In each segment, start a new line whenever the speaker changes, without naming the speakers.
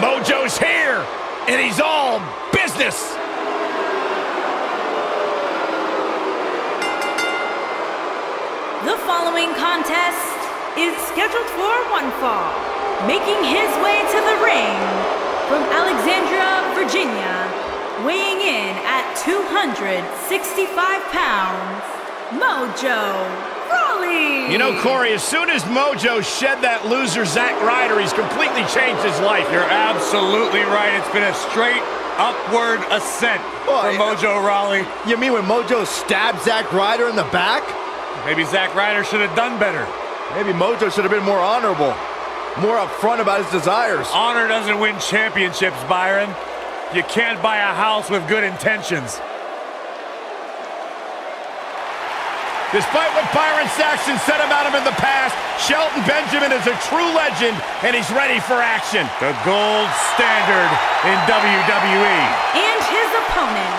Mojo's here, and he's all business.
The following contest is scheduled for one fall. Making his way to the ring from Alexandria, Virginia, weighing in at 265 pounds, Mojo.
You know, Corey, as soon as Mojo shed that loser Zack Ryder, he's completely changed his life.
You're absolutely right. It's been a straight upward ascent
Oh,
for. Mojo Rawley.
You mean when Mojo stabbed Zack Ryder in the back?
Maybe Zack Ryder should have done better.
Maybe Mojo should have been more honorable, more upfront about his desires.
Honor doesn't win championships, Byron. You can't buy a house with good intentions.
Despite what Byron Saxton said about him in the past, Shelton Benjamin is a true legend, and he's ready for action.
The gold standard in. WWE.
And his opponent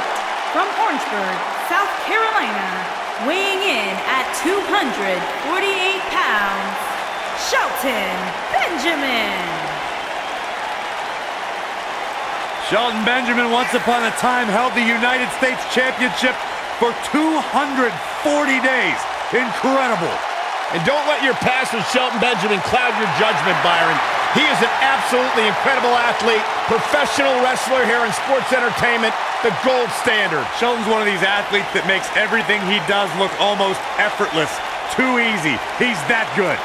from Orangeburg, South Carolina, weighing in at 248 pounds, Shelton Benjamin.
Shelton Benjamin once upon a time held the United States Championship for 240 days. Incredible.
And don't let your past with Shelton Benjamin cloud your judgment, Byron. He is an absolutely incredible athlete, professional wrestler here in sports entertainment, the gold standard.
Shelton's one of these athletes that makes everything he does look almost effortless. Too easy. He's that good.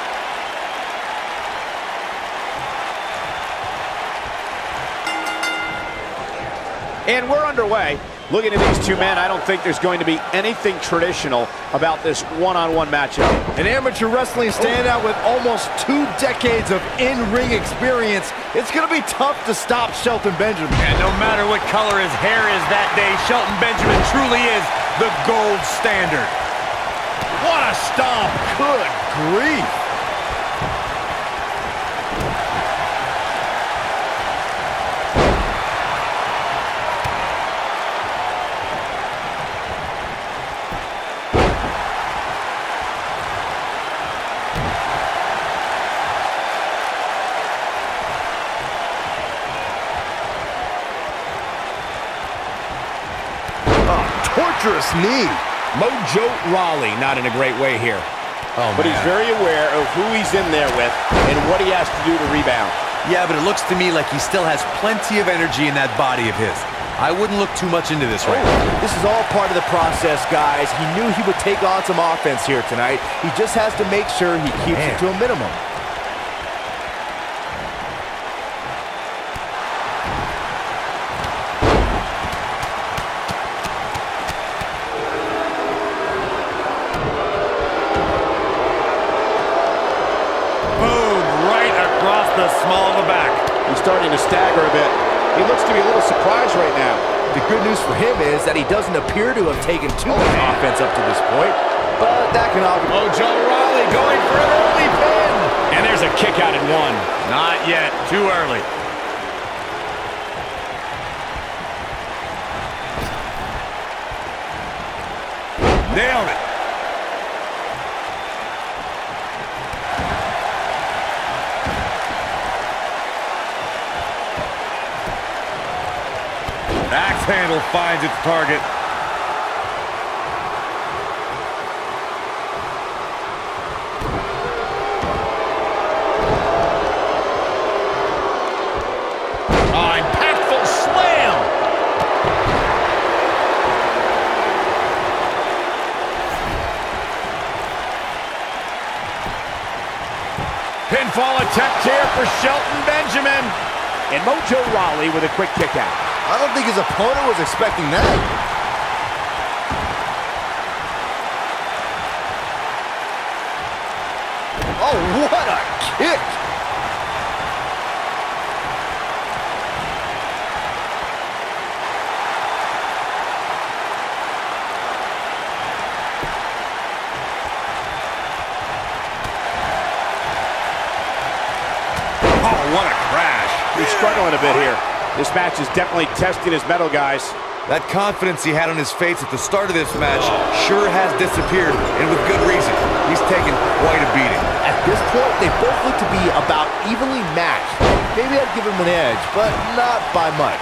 And we're underway. Looking at these two men, I don't think there's going to be anything traditional about this one-on-one matchup.
An amateur wrestling standout with almost two decades of in-ring experience. It's going to be tough to stop Shelton Benjamin.
And no matter what color his hair is that day, Shelton Benjamin truly is the gold standard.
What a stomp.
Good grief. Torturous knee.
Mojo Rawley not in a great way here.
Oh, but he's very aware of who he's in there with and what he has to do to rebound.
Yeah, but it looks to me like he still has plenty of energy in that body of his. I wouldn't look too much into this right oh, now.
This is all part of the process, guys. He knew he would take on some offense here tonight. He just has to make sure he keeps it to a minimum.
Boom, right across the small of the back.
He's starting to stagger a bit. He looks to be a little surprised right now.
The good news for him is that he doesn't appear to have taken too much offense up to this point. But that can all be...
Oh, Mojo Rawley going for an early pin. And there's a kick out at one.
Not yet, too early. Nailed it. Handle finds its target.
Ah, impactful slam. Pinfall attempt here for Shelton Benjamin.
And Mojo Rawley with a quick kick out.
I don't think his opponent was expecting that. Oh, what a kick!
Oh, what a crash.
He's struggling a bit here. This match is definitely testing his mettle, guys.
That confidence he had on his face at the start of this match sure has disappeared, and with good reason. He's taken quite a beating.
At this point, they both look to be about evenly matched. maybe I'd give him an edge, but not by much.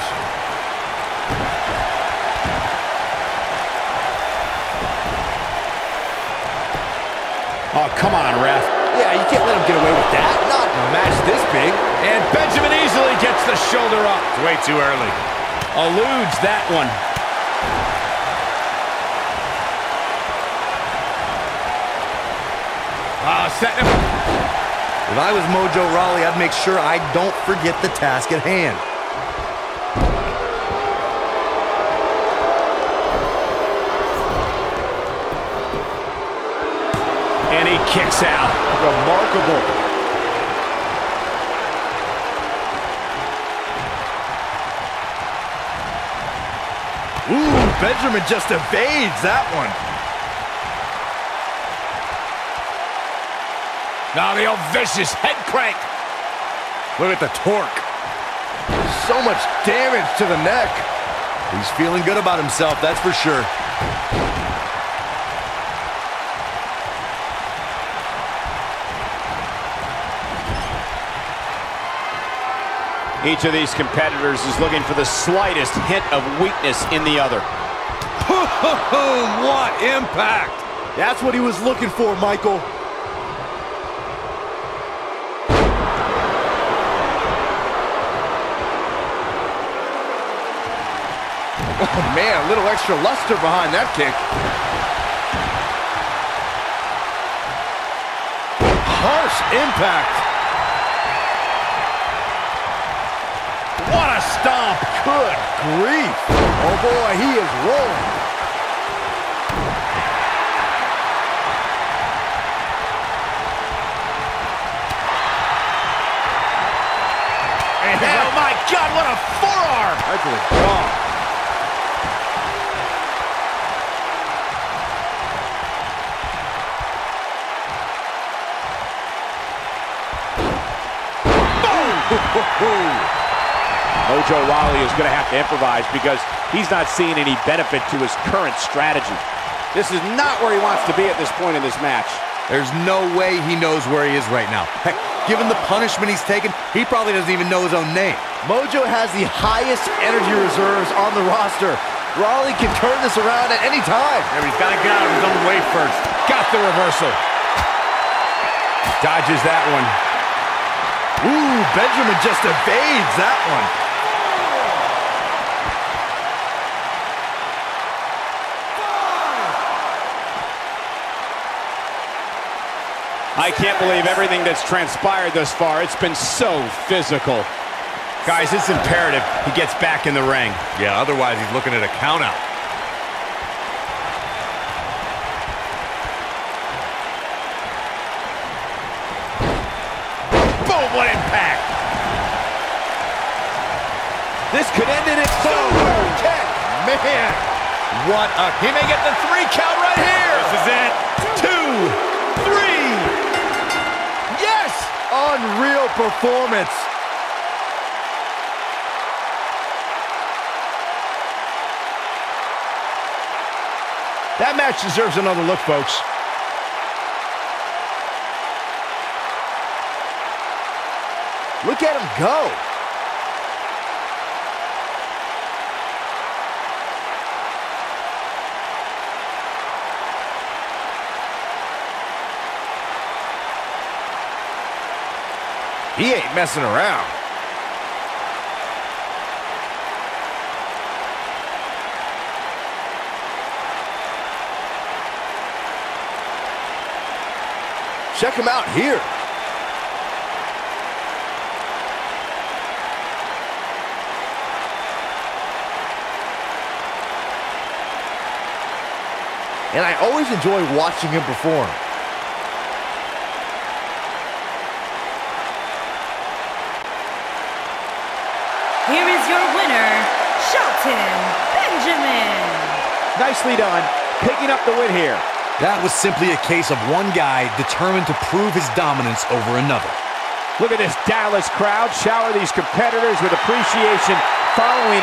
Oh, come on, ref.
Yeah, you can't let him get away with that. Not in a match this big.
And Benjamin easily gets the shoulder up.
It's way too early.
Eludes that one. Ah, setting him.
If I was Mojo Rawley, I'd make sure I don't forget the task at hand.
And he kicks out.
Remarkable. Ooh, Benjamin just evades that one.
Now the old vicious head crank.
Look at the torque.
So much damage to the neck.
He's feeling good about himself, that's for sure.
Each of these competitors is looking for the slightest hint of weakness in the other.
Boom! What impact!
That's what he was looking for, Michael. Oh, man, a little extra luster behind that kick. Harsh impact. Grief. Oh, boy, he is rolling.
And oh my God, what a forearm.
Right to the jaw.
Mojo Rawley is going to have to improvise because he's not seeing any benefit to his current strategy. This is not where he wants to be at this point in this match.
There's no way he knows where he is right now. Heck, given the punishment he's taken, he probably doesn't even know his own name.
Mojo has the highest energy reserves on the roster. Rawley can turn this around at any time.
Yeah, he's got to get out of his own way first.
Got the reversal. Dodges that one.
Ooh, Benjamin just evades that one.
I can't believe everything that's transpired thus far. It's been so physical.
Guys, it's imperative he gets back in the ring.
Yeah, otherwise he's looking at a countout.
Boom, what impact.
This could end in its super kick. Man,
What a, he may get the three count right here.
This is it.
Unreal performance.
That match deserves another look, folks.
Look at him go. He ain't messing around. Check him out here. And I always enjoy watching him perform.
Here is your winner, Shelton Benjamin.
Nicely done, picking up the win here.
That was simply a case of one guy determined to prove his dominance over another.
Look at this Dallas crowd shower these competitors with appreciation following